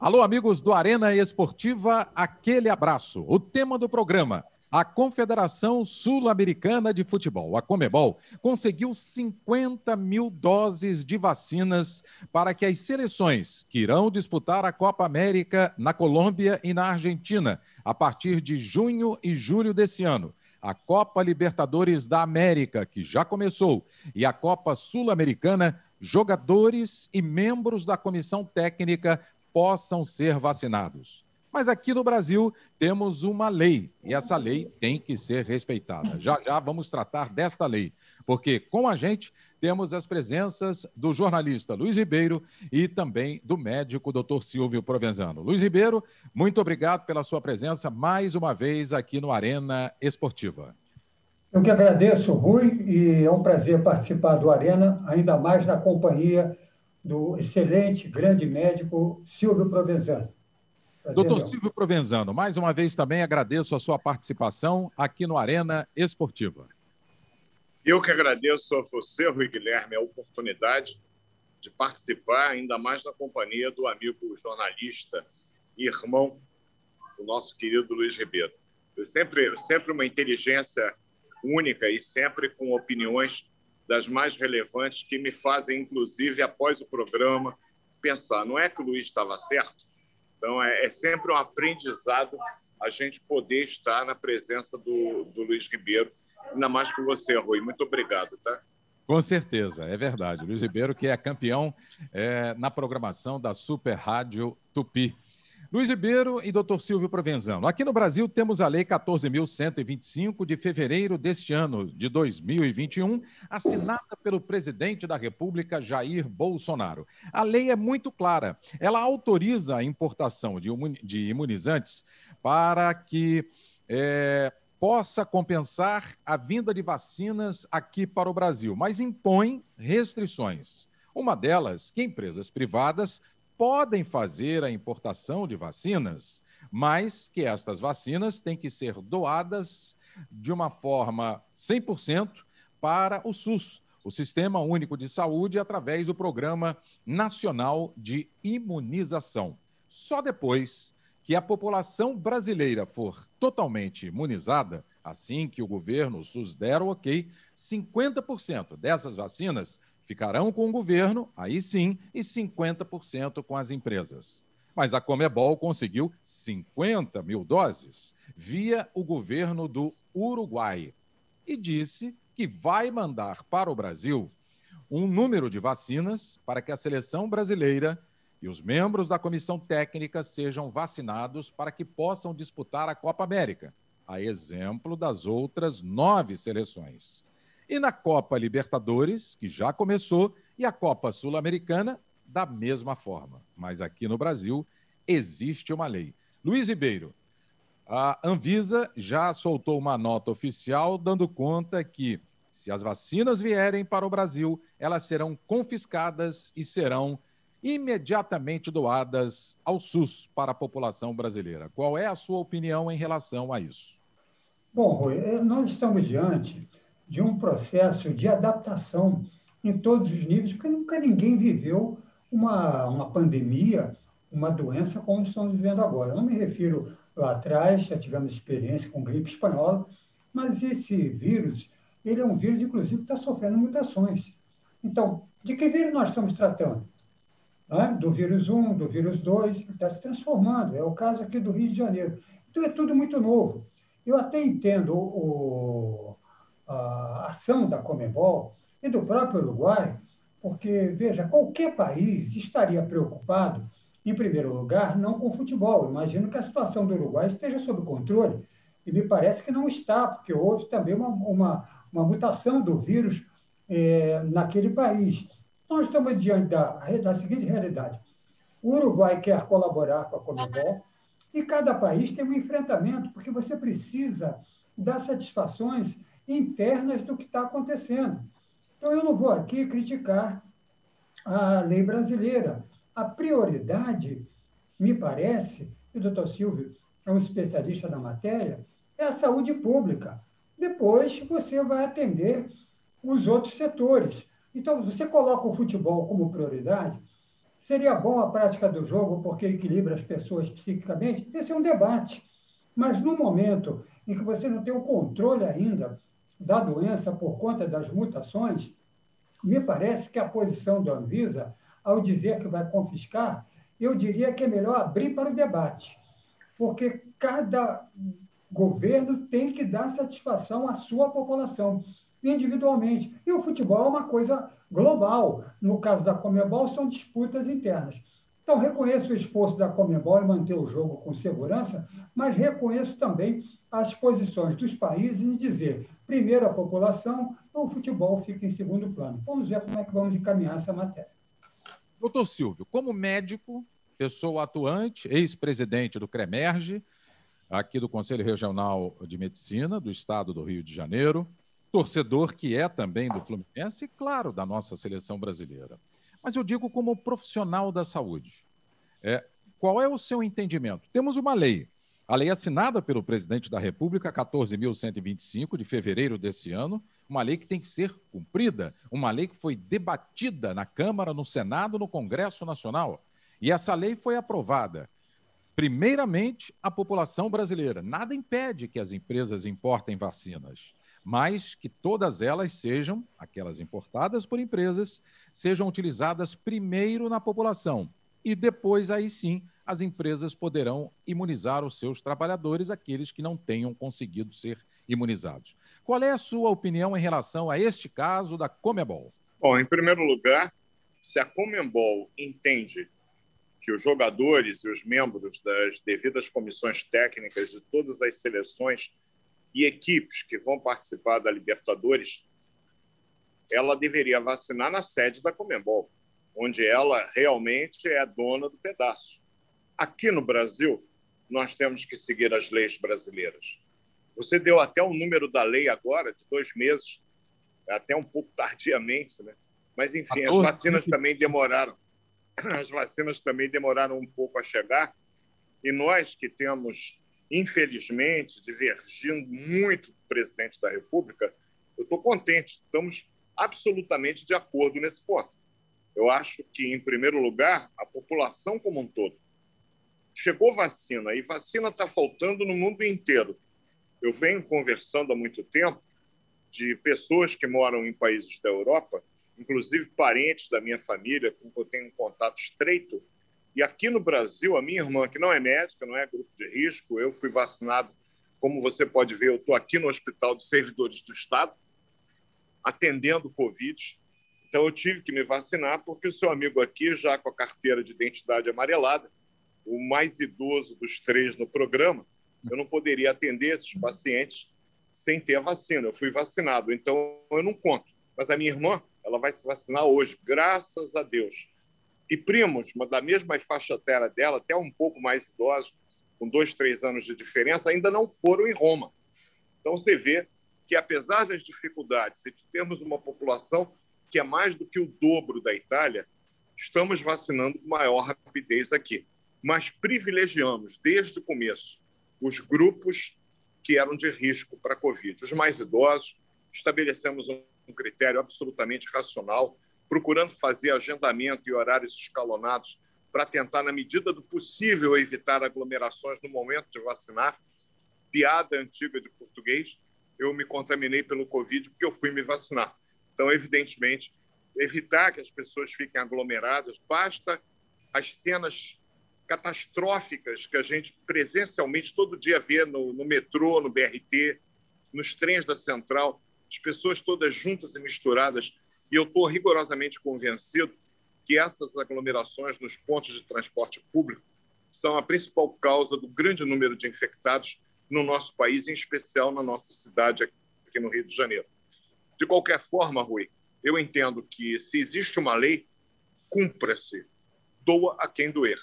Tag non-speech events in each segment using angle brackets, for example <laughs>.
Alô, amigos do Arena Esportiva, aquele abraço. O tema do programa: a Confederação Sul-Americana de Futebol, a Comebol, conseguiu 50 mil doses de vacinas para que as seleções que irão disputar a Copa América na Colômbia e na Argentina a partir de junho e julho desse ano a Copa Libertadores da América, que já começou, e a Copa Sul-Americana, jogadores e membros da comissão técnica possam ser vacinados. Mas aqui no Brasil temos uma lei e essa lei tem que ser respeitada. Já já vamos tratar desta lei, porque com a gente temos as presenças do jornalista Luiz Ribeiro e também do médico Dr. Silvio Provenzano. Luiz Ribeiro, muito obrigado pela sua presença mais uma vez aqui no Arena Esportiva. Eu que agradeço, Rui, e é um prazer participar do Arena, ainda mais na companhia do excelente, grande médico Silvio Provenzano. Prazer, Doutor meu. Silvio Provenzano, mais uma vez também agradeço a sua participação aqui no Arena Esportiva. Eu que agradeço a você, Rui Guilherme, a oportunidade de participar, ainda mais na companhia do amigo jornalista e irmão, o nosso querido Luiz Ribeiro. Eu sempre, sempre uma inteligência única e sempre com opiniões das mais relevantes que me fazem, inclusive, após o programa, pensar: não é que o Luiz estava certo? Então, é, é sempre um aprendizado a gente poder estar na presença do, do Luiz Ribeiro, ainda mais com você, Rui. Muito obrigado, tá? Com certeza, é verdade. Luiz Ribeiro, que é campeão é, na programação da Super Rádio Tupi. Luiz Ribeiro e Dr. Silvio Provenzano. Aqui no Brasil temos a Lei 14.125 de fevereiro deste ano, de 2021, assinada pelo presidente da República, Jair Bolsonaro. A lei é muito clara. Ela autoriza a importação de imunizantes para que é, possa compensar a vinda de vacinas aqui para o Brasil, mas impõe restrições. Uma delas, que empresas privadas podem fazer a importação de vacinas, mas que estas vacinas têm que ser doadas de uma forma 100% para o SUS, o Sistema Único de Saúde, através do Programa Nacional de Imunização. Só depois que a população brasileira for totalmente imunizada, assim que o governo, o SUS der o ok, 50% dessas vacinas ficarão com o governo, aí sim, e 50% com as empresas. Mas a Comebol conseguiu 50 mil doses via o governo do Uruguai e disse que vai mandar para o Brasil um número de vacinas para que a seleção brasileira e os membros da comissão técnica sejam vacinados para que possam disputar a Copa América, a exemplo das outras nove seleções. E na Copa Libertadores, que já começou, e a Copa Sul-Americana, da mesma forma. Mas aqui no Brasil existe uma lei. Luiz Ribeiro, a Anvisa já soltou uma nota oficial dando conta que, se as vacinas vierem para o Brasil, elas serão confiscadas e serão imediatamente doadas ao SUS para a população brasileira. Qual é a sua opinião em relação a isso? Bom, Rui, eh, nós estamos diante de um processo de adaptação em todos os níveis, porque nunca ninguém viveu uma, uma pandemia, uma doença como estamos vivendo agora. Eu não me refiro lá atrás, já tivemos experiência com gripe espanhola, mas esse vírus, ele é um vírus, inclusive, que está sofrendo mutações. Então, de que vírus nós estamos tratando? É? Do vírus 1, do vírus 2, está se transformando. É o caso aqui do Rio de Janeiro. Então, é tudo muito novo. Eu até entendo o, a ação da Comebol e do próprio Uruguai, porque, veja, qualquer país estaria preocupado, em primeiro lugar, não com o futebol. Imagino que a situação do Uruguai esteja sob controle, e me parece que não está, porque houve também uma, uma, uma mutação do vírus é, naquele país. Nós estamos diante da, da seguinte realidade: o Uruguai quer colaborar com a Comebol, e cada país tem um enfrentamento, porque você precisa dar satisfações internas do que está acontecendo. Então, eu não vou aqui criticar a lei brasileira. A prioridade, me parece, e o doutor Silvio é um especialista na matéria, é a saúde pública. Depois você vai atender os outros setores. Então, você coloca o futebol como prioridade, Seria bom a prática do jogo porque equilibra as pessoas psiquicamente? Esse é um debate. Mas no momento em que você não tem o controle ainda da doença por conta das mutações, me parece que a posição da Anvisa, ao dizer que vai confiscar, eu diria que é melhor abrir para o debate, porque cada governo tem que dar satisfação à sua população individualmente. E o futebol é uma coisa global. No caso da Comebol, são disputas internas. Então, reconheço o esforço da Comebol em manter o jogo com segurança, mas reconheço também as posições dos países em dizer, primeiro a população, o futebol fica em segundo plano. Vamos ver como é que vamos encaminhar essa matéria. Doutor Silvio, como médico, pessoa atuante, ex-presidente do CREMERGE, aqui do Conselho Regional de Medicina do Estado do Rio de Janeiro, torcedor que é também do Fluminense e, claro, da nossa seleção brasileira. Mas eu digo como profissional da saúde. É, qual é o seu entendimento? Temos uma lei, a lei assinada pelo presidente da República, 14.125, de fevereiro desse ano, uma lei que tem que ser cumprida, uma lei que foi debatida na Câmara, no Senado, no Congresso Nacional. E essa lei foi aprovada. Primeiramente, a população brasileira. Nada impede que as empresas importem vacinas mas que todas elas sejam, aquelas importadas por empresas, sejam utilizadas primeiro na população e depois, aí sim, as empresas poderão imunizar os seus trabalhadores, aqueles que não tenham conseguido ser imunizados. Qual é a sua opinião em relação a este caso da Comebol? Bom, em primeiro lugar, se a Comebol entende que os jogadores e os membros das devidas comissões técnicas de todas as seleções e equipes que vão participar da Libertadores, ela deveria vacinar na sede da Comembol, onde ela realmente é dona do pedaço. Aqui no Brasil, nós temos que seguir as leis brasileiras. Você deu até o número da lei agora, de dois meses, até um pouco tardiamente, né? Mas, enfim, as vacinas também demoraram. As vacinas também demoraram um pouco a chegar. E nós que temos infelizmente, divergindo muito do presidente da República, eu estou contente, estamos absolutamente de acordo nesse ponto. Eu acho que, em primeiro lugar, a população como um todo. Chegou vacina, e vacina está faltando no mundo inteiro. Eu venho conversando há muito tempo de pessoas que moram em países da Europa, inclusive parentes da minha família, com quem eu tenho um contato estreito, e aqui no Brasil, a minha irmã, que não é médica, não é grupo de risco, eu fui vacinado, como você pode ver, eu estou aqui no Hospital de Servidores do Estado, atendendo Covid. Então, eu tive que me vacinar, porque o seu amigo aqui, já com a carteira de identidade amarelada, o mais idoso dos três no programa, eu não poderia atender esses pacientes sem ter a vacina. Eu fui vacinado, então eu não conto. Mas a minha irmã, ela vai se vacinar hoje, graças a Deus e primos da mesma faixa etária dela, até um pouco mais idosos, com dois, três anos de diferença, ainda não foram em Roma. Então você vê que, apesar das dificuldades, se temos uma população que é mais do que o dobro da Itália, estamos vacinando com maior rapidez aqui. Mas privilegiamos, desde o começo, os grupos que eram de risco para a Covid. Os mais idosos, estabelecemos um critério absolutamente racional procurando fazer agendamento e horários escalonados para tentar, na medida do possível, evitar aglomerações no momento de vacinar. Piada antiga de português, eu me contaminei pelo Covid porque eu fui me vacinar. Então, evidentemente, evitar que as pessoas fiquem aglomeradas, basta as cenas catastróficas que a gente presencialmente todo dia vê no, no metrô, no BRT, nos trens da central, as pessoas todas juntas e misturadas e eu estou rigorosamente convencido que essas aglomerações nos pontos de transporte público são a principal causa do grande número de infectados no nosso país, em especial na nossa cidade aqui no Rio de Janeiro. De qualquer forma, Rui, eu entendo que se existe uma lei, cumpra-se, doa a quem doer.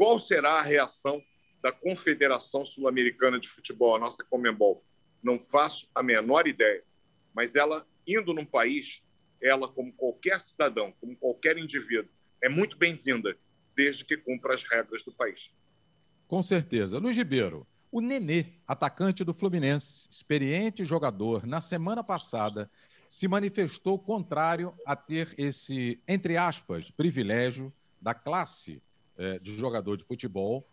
Qual será a reação da Confederação Sul-Americana de Futebol, a nossa Comembol? Não faço a menor ideia, mas ela indo num país ela, como qualquer cidadão, como qualquer indivíduo, é muito bem-vinda, desde que cumpra as regras do país. Com certeza. Luiz Ribeiro, o Nenê, atacante do Fluminense, experiente jogador, na semana passada se manifestou contrário a ter esse, entre aspas, privilégio da classe é, de jogador de futebol,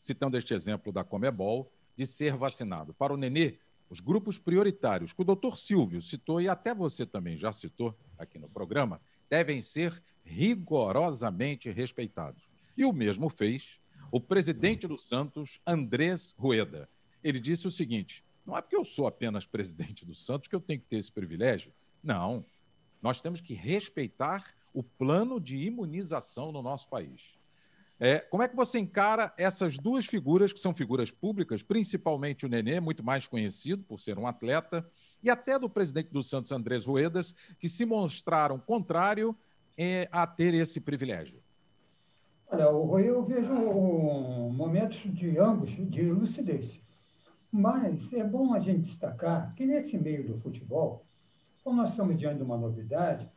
citando este exemplo da Comebol, de ser vacinado. Para o Nenê, os grupos prioritários, que o doutor Silvio citou e até você também já citou aqui no programa, devem ser rigorosamente respeitados. E o mesmo fez o presidente do Santos, Andrés Rueda. Ele disse o seguinte: não é porque eu sou apenas presidente do Santos que eu tenho que ter esse privilégio. Não. Nós temos que respeitar o plano de imunização no nosso país. É, como é que você encara essas duas figuras, que são figuras públicas, principalmente o Nenê, muito mais conhecido por ser um atleta, e até do presidente do Santos, Andrés Ruedas, que se mostraram contrário é, a ter esse privilégio? Olha, eu vejo momentos de ambos de lucidez. Mas é bom a gente destacar que nesse meio do futebol, como nós estamos diante de uma novidade,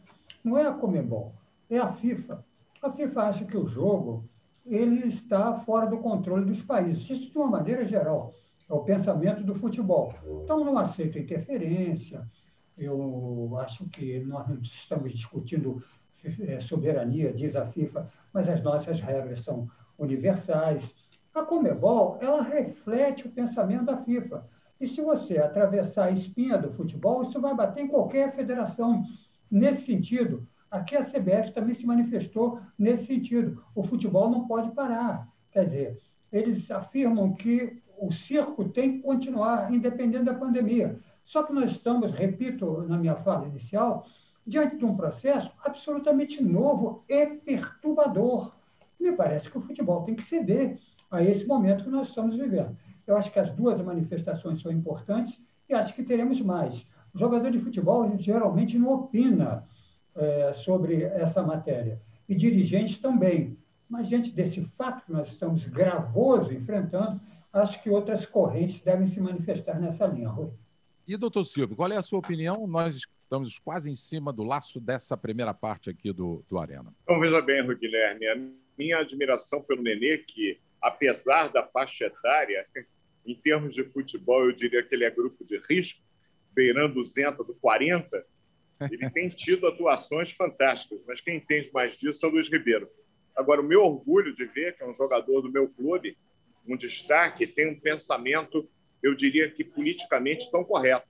não é a Comembol, é a FIFA. A FIFA acha que o jogo ele está fora do controle dos países. Isso de uma maneira geral. É o pensamento do futebol. Então, não aceito interferência. Eu acho que nós não estamos discutindo é, soberania, diz a FIFA, mas as nossas regras são universais. A Comebol, ela reflete o pensamento da FIFA. E se você atravessar a espinha do futebol, isso vai bater em qualquer federação. Nesse sentido, aqui a CBF também se manifestou nesse sentido. O futebol não pode parar. Quer dizer, eles afirmam que o circo tem que continuar, independente da pandemia. Só que nós estamos, repito na minha fala inicial, diante de um processo absolutamente novo e perturbador. Me parece que o futebol tem que ceder a esse momento que nós estamos vivendo. Eu acho que as duas manifestações são importantes e acho que teremos mais. O jogador de futebol geralmente não opina é, sobre essa matéria, e dirigentes também. Mas, diante desse fato que nós estamos gravoso enfrentando, acho que outras correntes devem se manifestar nessa linha, Rui. E, doutor Silvio, qual é a sua opinião? Nós estamos quase em cima do laço dessa primeira parte aqui do, do Arena. Então, veja bem, Rui Guilherme, a minha admiração pelo Nenê, que apesar da faixa etária, <laughs> em termos de futebol, eu diria que ele é grupo de risco, beirando o Zenta do 40, ele tem tido atuações fantásticas, mas quem entende mais disso é o Luiz Ribeiro. Agora, o meu orgulho de ver que é um jogador do meu clube, um destaque, tem um pensamento, eu diria que politicamente tão correto.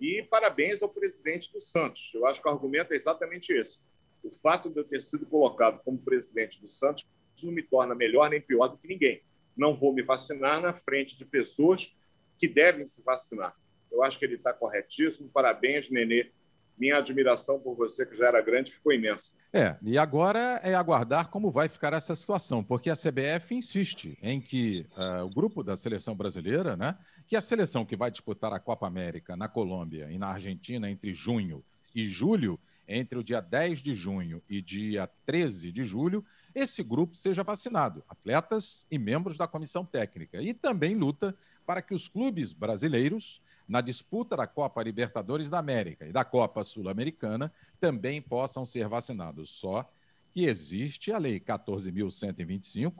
E parabéns ao presidente do Santos. Eu acho que o argumento é exatamente esse. O fato de eu ter sido colocado como presidente do Santos não me torna melhor nem pior do que ninguém. Não vou me vacinar na frente de pessoas que devem se vacinar. Eu acho que ele está corretíssimo. Parabéns, Nenê. Minha admiração por você, que já era grande, ficou imensa. É, e agora é aguardar como vai ficar essa situação, porque a CBF insiste em que uh, o grupo da seleção brasileira, né, que a seleção que vai disputar a Copa América na Colômbia e na Argentina entre junho e julho, entre o dia 10 de junho e dia 13 de julho, esse grupo seja vacinado, atletas e membros da comissão técnica. E também luta para que os clubes brasileiros, na disputa da Copa Libertadores da América e da Copa Sul-Americana, também possam ser vacinados. Só que existe a Lei 14.125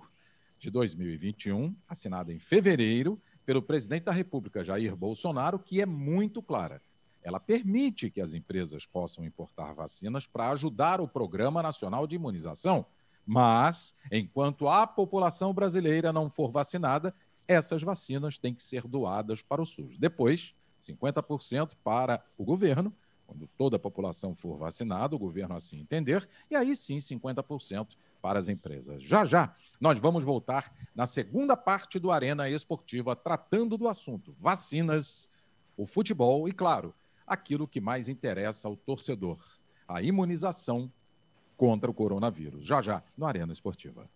de 2021, assinada em fevereiro pelo presidente da República, Jair Bolsonaro, que é muito clara. Ela permite que as empresas possam importar vacinas para ajudar o Programa Nacional de Imunização mas, enquanto a população brasileira não for vacinada, essas vacinas têm que ser doadas para o SUS. Depois, 50% para o governo, quando toda a população for vacinada, o governo assim entender, e aí sim 50% para as empresas. Já já, nós vamos voltar na segunda parte do Arena Esportiva, tratando do assunto vacinas, o futebol e, claro, aquilo que mais interessa ao torcedor, a imunização contra o coronavírus. Já já, no Arena Esportiva.